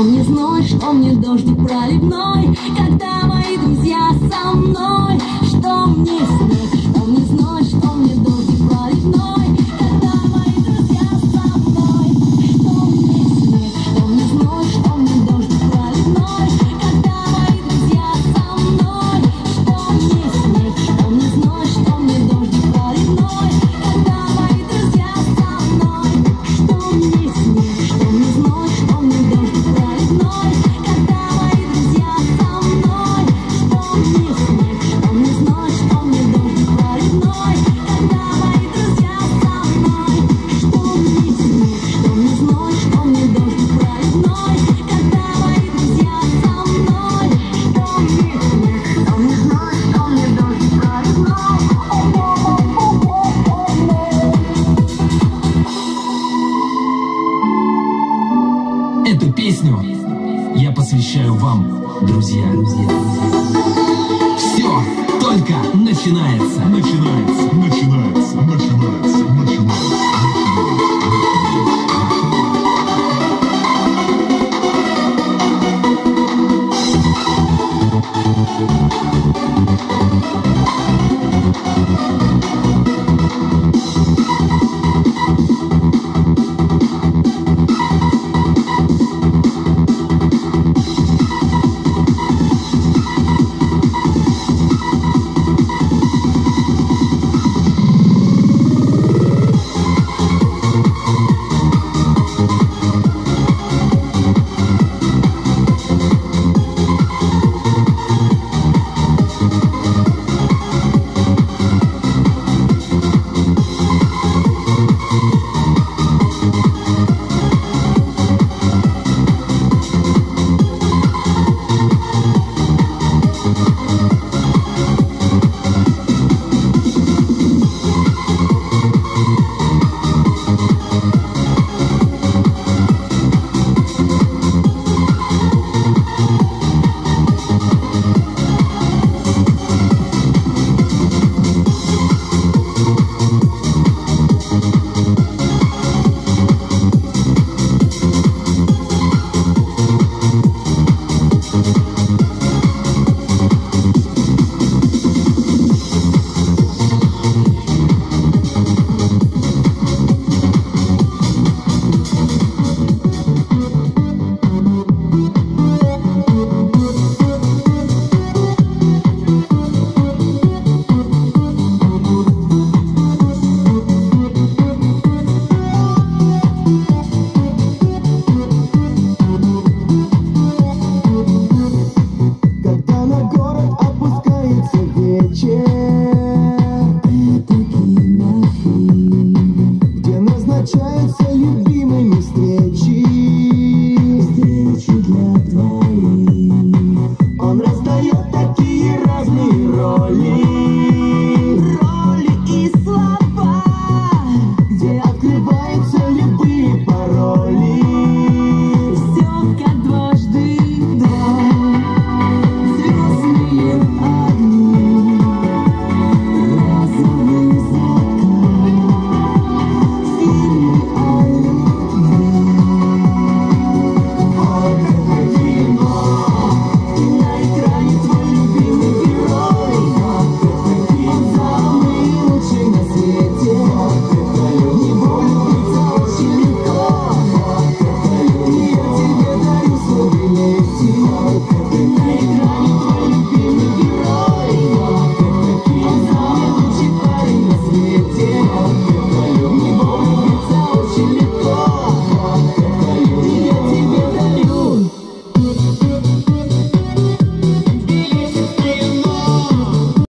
шел мне зной, что мне дождик проливной, когда мои друзья со мной. песню я посвящаю вам, друзья. Все только начинается. Начинается. начинается.